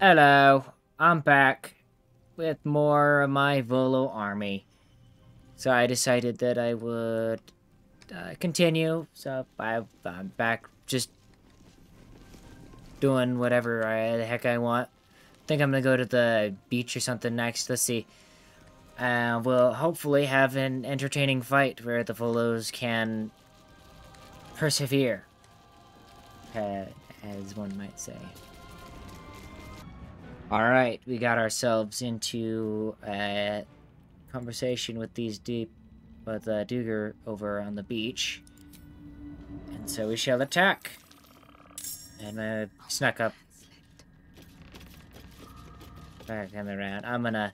Hello, I'm back with more of my Volo army. So I decided that I would uh, continue. So I, I'm back just doing whatever I, the heck I want. I think I'm gonna go to the beach or something next. Let's see. Uh, we'll hopefully have an entertaining fight where the Volos can persevere, uh, as one might say. Alright, we got ourselves into a conversation with these deep, with uh, Duergar over on the beach. And so we shall attack. And I snuck up. Back in the round. I'm gonna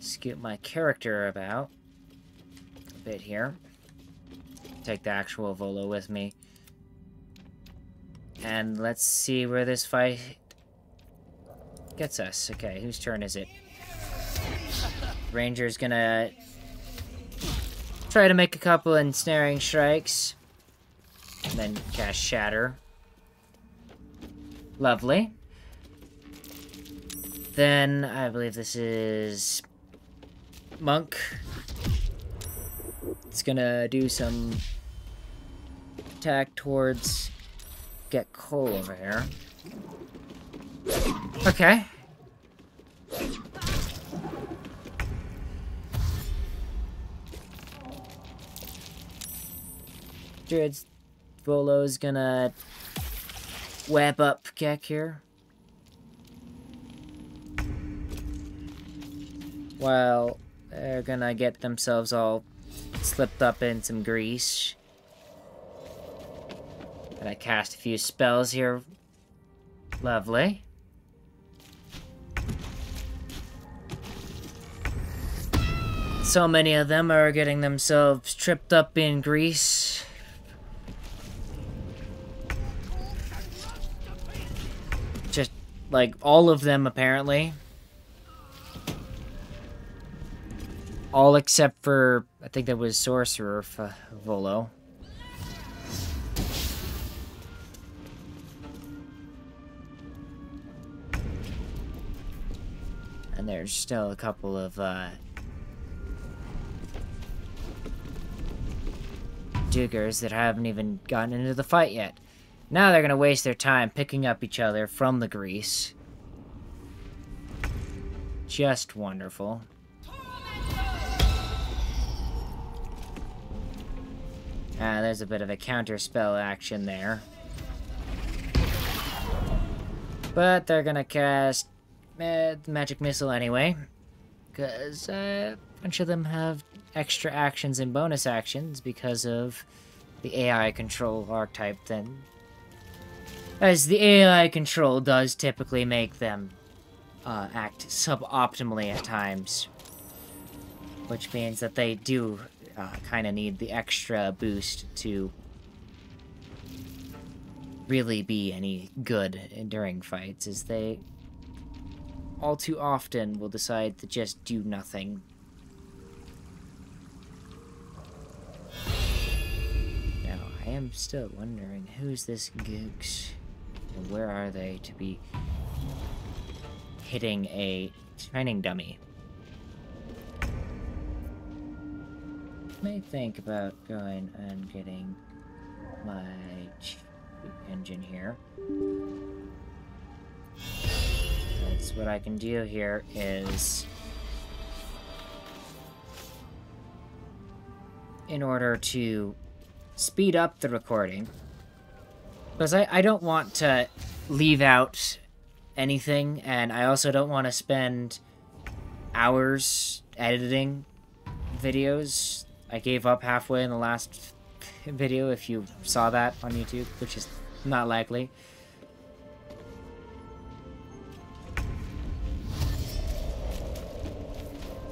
scoot my character about a bit here. Take the actual Volo with me. And let's see where this fight gets us. Okay, whose turn is it? Ranger's gonna try to make a couple ensnaring strikes. And then cast Shatter. Lovely. Then, I believe this is... Monk. It's gonna do some attack towards Get Cole over here. Okay. Druid's Volo's gonna web up Gek here. While they're gonna get themselves all slipped up in some grease. And I cast a few spells here. Lovely. So many of them are getting themselves tripped up in grease. Just, like, all of them, apparently. All except for, I think that was Sorcerer Volo. And there's still a couple of, uh, Duergars that haven't even gotten into the fight yet. Now they're gonna waste their time picking up each other from the grease. Just wonderful. Ah, there's a bit of a counter spell action there. But they're gonna cast uh, Magic Missile anyway. Because uh, a bunch of them have extra actions and bonus actions because of the AI control archetype then. As the AI control does typically make them uh, act suboptimally at times. Which means that they do uh, kind of need the extra boost to really be any good during fights, as they all too often will decide to just do nothing I am still wondering who's this Gooks and where are they to be hitting a training dummy. May think about going and getting my engine here. That's what I can do here is in order to speed up the recording. Because I, I don't want to leave out anything, and I also don't want to spend hours editing videos. I gave up halfway in the last video, if you saw that on YouTube, which is not likely.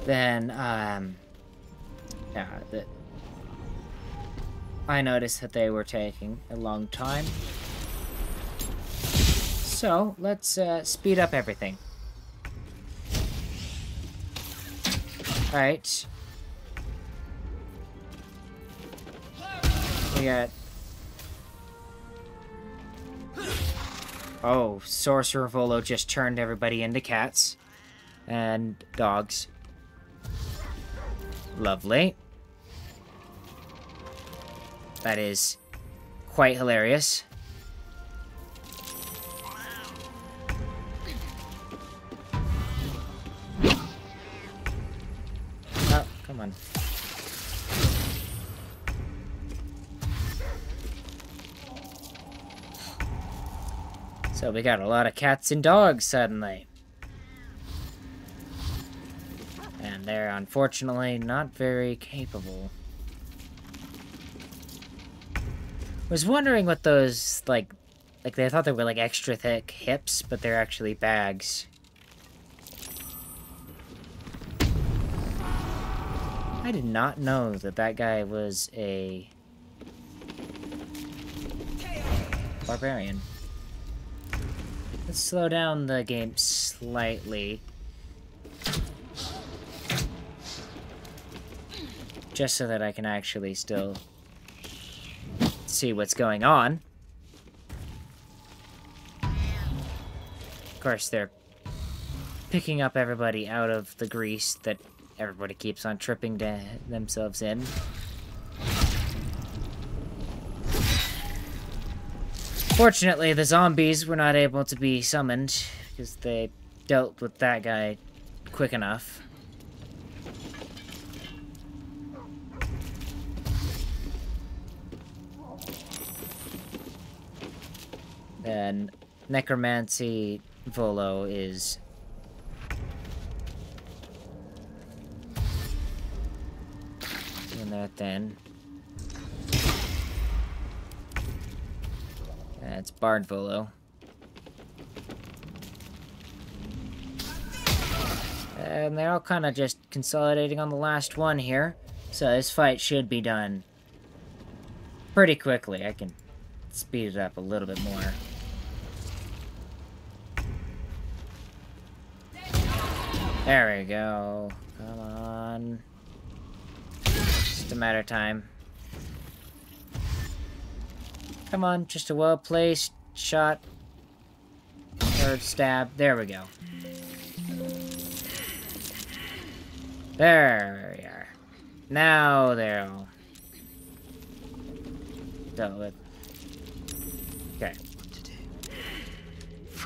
Then, um, yeah, the, I noticed that they were taking a long time. So, let's uh, speed up everything. Alright. We got... Oh, Sorcerer Volo just turned everybody into cats. And dogs. Lovely. That is quite hilarious. Oh, come on. So we got a lot of cats and dogs suddenly. And they're unfortunately not very capable. Was wondering what those, like, like they thought they were like extra thick hips, but they're actually bags. I did not know that that guy was a barbarian. Let's slow down the game slightly. Just so that I can actually still see what's going on. Of course, they're picking up everybody out of the grease that everybody keeps on tripping themselves in. Fortunately, the zombies were not able to be summoned, because they dealt with that guy quick enough. And Necromancy Volo is... Doing that then. That's Bard Volo. And they're all kind of just consolidating on the last one here. So this fight should be done pretty quickly. I can speed it up a little bit more. There we go. Come on. Just a matter of time. Come on, just a well-placed shot. Or stab. There we go. There we are. Now they're all dealt with. Okay.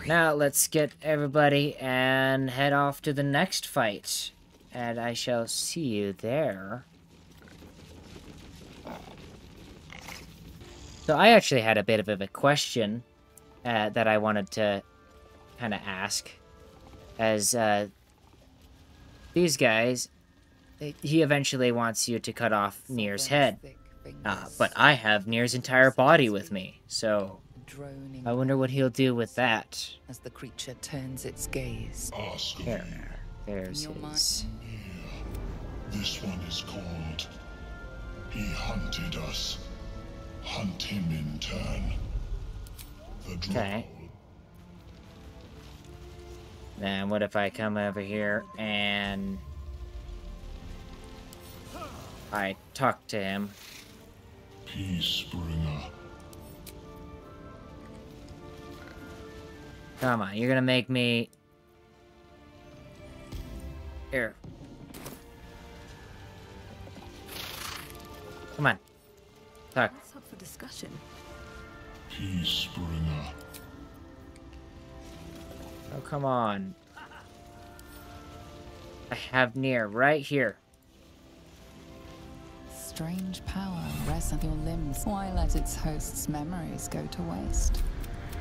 Now let's get everybody and head off to the next fight. And I shall see you there. So I actually had a bit of a question uh, that I wanted to kind of ask. As uh, these guys, he eventually wants you to cut off Nere's head. Uh, but I have Nere's entire body with me, so I wonder what he'll do with that. As the creature turns its gaze. There, there's his. This one is called. He hunted us. Hunt him in turn. The Okay. Then what if I come over here and I talk to him? Peace, Peacebringer. Come on, you're gonna make me... Here. Come on. Talk. What's up for discussion? Peace, Peacebringer. Oh, come on. I have Nere, right here. Strange power rests on your limbs. Why let its host's memories go to waste?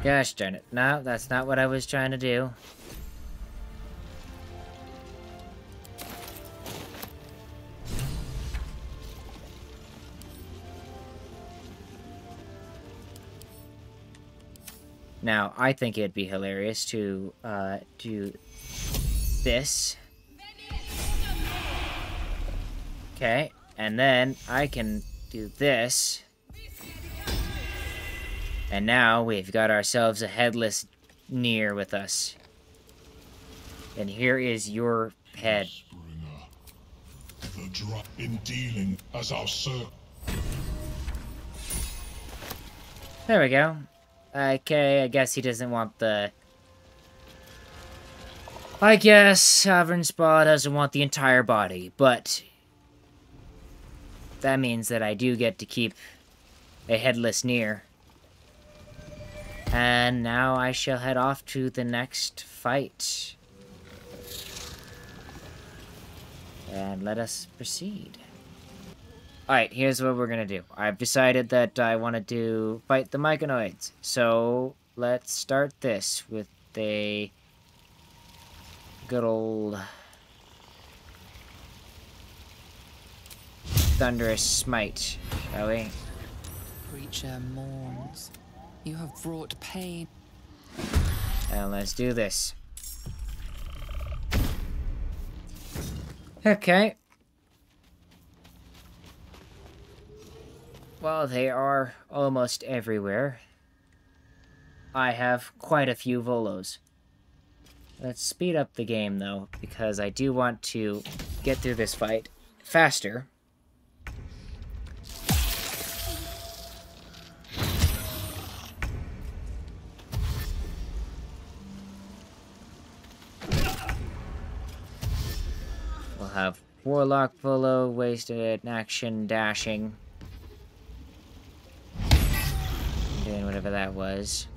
Gosh darn it. No, that's not what I was trying to do. Now, I think it'd be hilarious to uh, do this. Okay, and then I can do this. And now we've got ourselves a headless Nere with us. And here is your head. The drop in dealing as our sir. There we go. Okay, I guess he doesn't want the... I guess Sovereign Spaw doesn't want the entire body, but... That means that I do get to keep a headless Nere. And now I shall head off to the next fight. And let us proceed. Alright, here's what we're gonna do. I've decided that I want to do fight the Myconids. So, let's start this with a good old thunderous smite, shall we? Creature mourns. You have brought pain. And let's do this. Okay. Well, they are almost everywhere. I have quite a few Volos. Let's speed up the game, though, because I do want to get through this fight faster. Warlock Volo, wasted action, dashing. Doing whatever that was.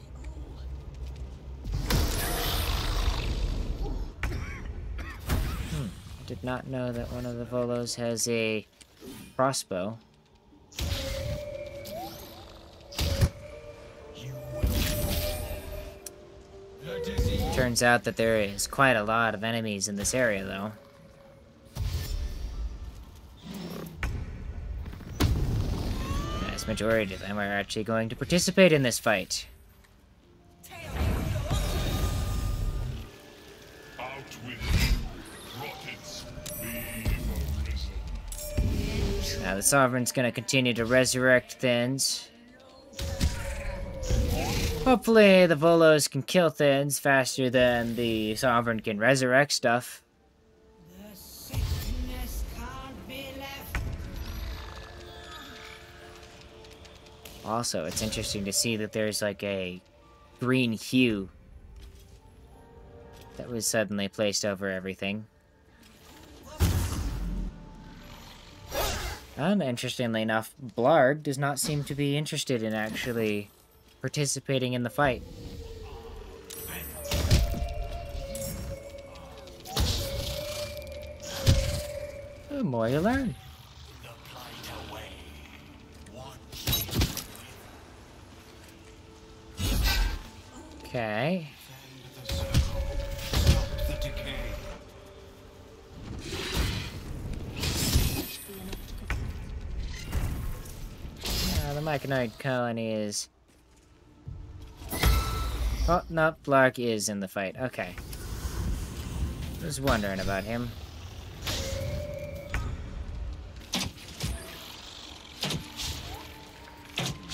Hmm. Did not know that one of the Volos has a crossbow. Turns out that there is quite a lot of enemies in this area, though. Majority of them are actually going to participate in this fight. Out with you, rockets, be arisen. Now the Sovereign's gonna continue to resurrect Thins. Hopefully the Volos can kill Thins faster than the Sovereign can resurrect stuff. Also, it's interesting to see that there's like a green hue that was suddenly placed over everything. And interestingly enough, Blarg does not seem to be interested in actually participating in the fight. The more you learn. Okay. Uh, the Myconid colony is... Oh, no, Blark is in the fight. Okay. I Was wondering about him.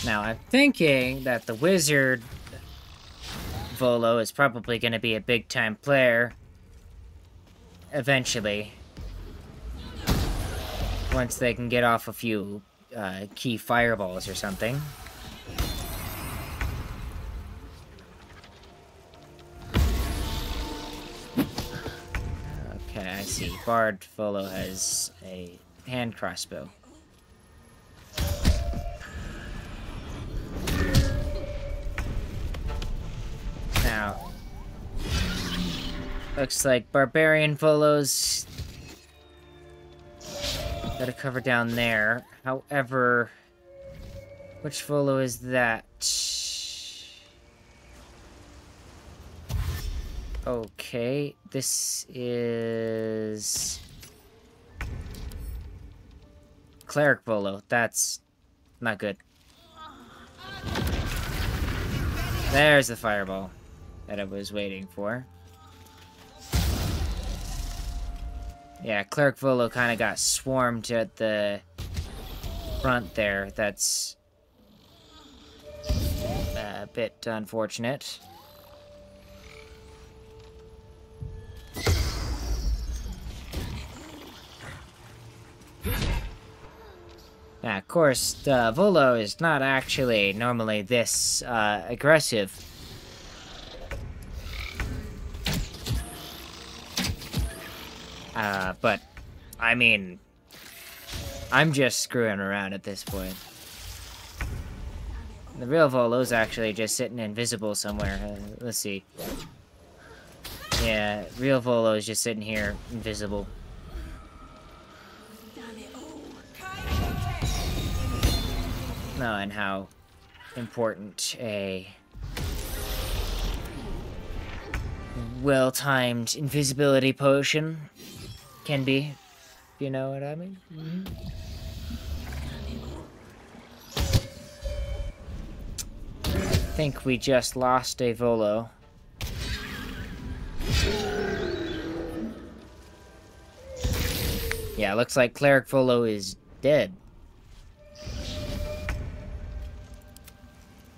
Now, I'm thinking that the wizard Volo is probably going to be a big-time player eventually. Once they can get off a few uh, key fireballs or something. Okay, I see. Bard Volo has a hand crossbow. Looks like barbarian Volos got a cover down there. However, which Volo is that? Okay, this is cleric Volo. That's not good. There's the fireball that I was waiting for. Yeah, Cleric Volo kind of got swarmed at the front there. That's a bit unfortunate. Now, of course, the Volo is not actually normally this uh, aggressive. But, I mean, I'm just screwing around at this point. The real Volo's actually just sitting invisible somewhere. Uh, let's see. Yeah, real Volo is just sitting here, invisible. No, and how important a well-timed invisibility potion can be. if You know what I mean? I think we just lost a Volo. Yeah, looks like Cleric Volo is dead.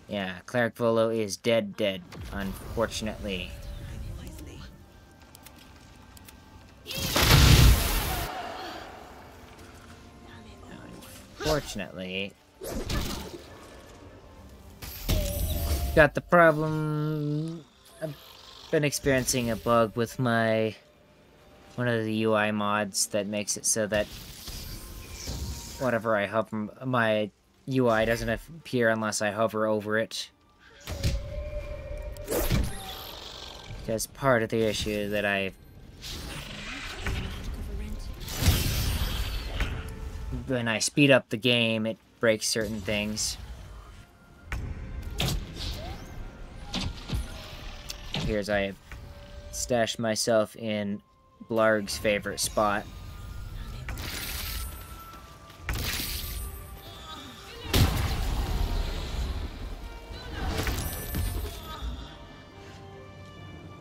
Yeah, Cleric Volo is dead dead, unfortunately. Unfortunately, got the problem. I've been experiencing a bug with my one of the UI mods that makes it so that whatever I hover, my UI doesn't appear unless I hover over it. Because part of the issue that I when I speed up the game, it breaks certain things. Here's I have stashed myself in Blarg's favorite spot.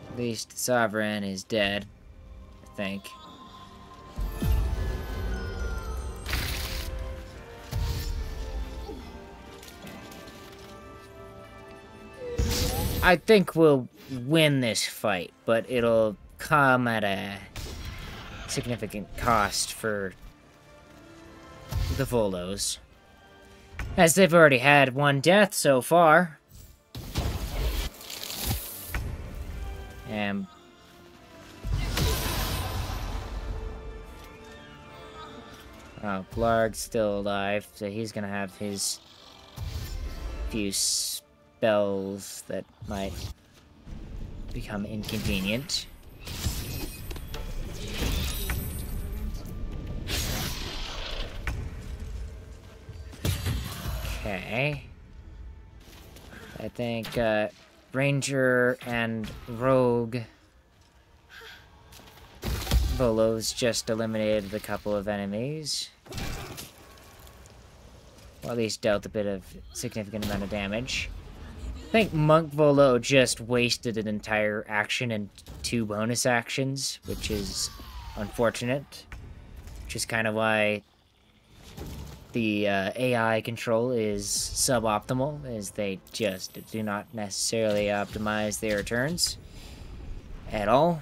At least Sovereign is dead, I think. I think we'll win this fight, but it'll come at a significant cost for the Volos. As they've already had one death so far. And... Oh, Blarg's still alive, so he's gonna have his few spells that might become inconvenient. Okay. I think uh, Ranger and Rogue Volos just eliminated a couple of enemies. Well, at least dealt a bit of significant amount of damage. I think Monk Volo just wasted an entire action and two bonus actions, which is unfortunate. Which is kind of why the uh, AI control is suboptimal, as they just do not necessarily optimize their turns at all.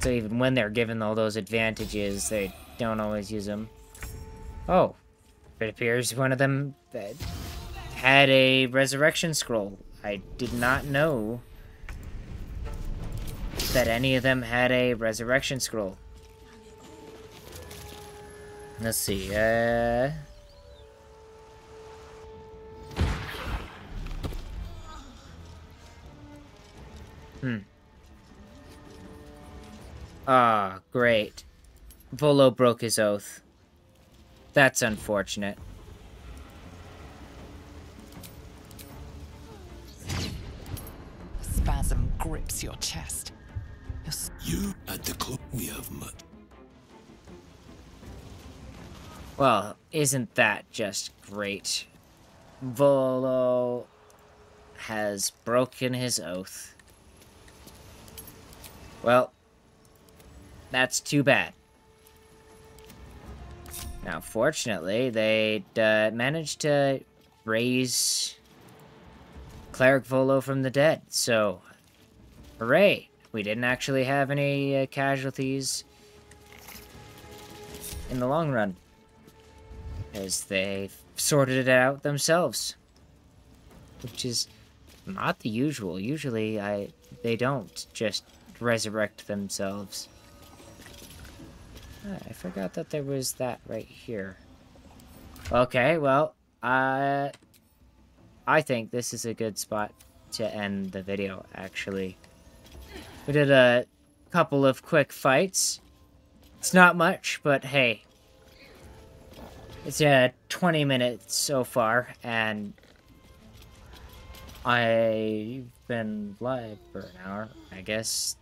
So even when they're given all those advantages, they don't always use them. Oh, it appears one of them had a resurrection scroll. I did not know that any of them had a resurrection scroll. Let's see, uh... Hmm. Ah, great. Volo broke his oath. That's unfortunate. Grips your chest. Your s- You at the club we have met. Well, isn't that just great? Volo has broken his oath. Well, that's too bad. Now, fortunately, they uh, managed to raise Cleric Volo from the dead, so hooray! We didn't actually have any uh, casualties in the long run. As they sorted it out themselves. Which is not the usual. Usually I they don't just resurrect themselves. Ah, I forgot that there was that right here. Okay, well, uh, I think this is a good spot to end the video, actually. We did a couple of quick fights. It's not much, but hey. It's uh, 20 minutes so far, and I've been live for an hour, I guess.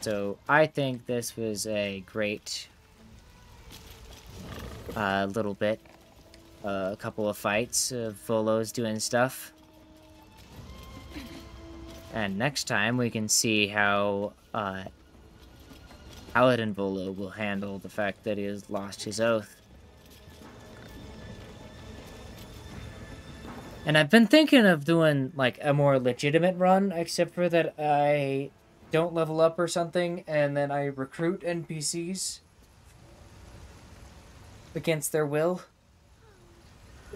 So I think this was a great uh, little bit. Uh, a couple of fights of Volo's doing stuff. And next time we can see how uh, Paladin Volo will handle the fact that he has lost his oath. And I've been thinking of doing like a more legitimate run, except for that I don't level up or something, and then I recruit NPCs against their will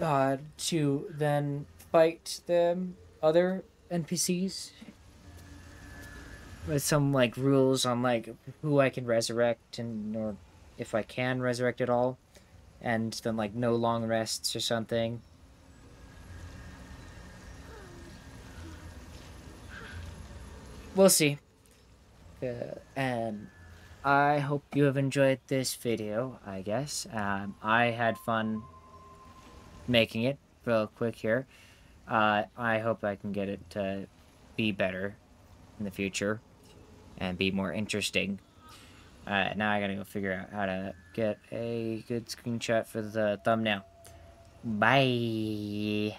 uh, to then fight them other NPCs with some like rules on like who I can resurrect and or if I can resurrect at all, and then like no long rests or something. We'll see. Uh, and I hope you have enjoyed this video, I guess. Um, I had fun making it real quick here. Uh, I hope I can get it to be better in the future and be more interesting. Uh, now I gotta go figure out how to get a good screenshot for the thumbnail. Bye.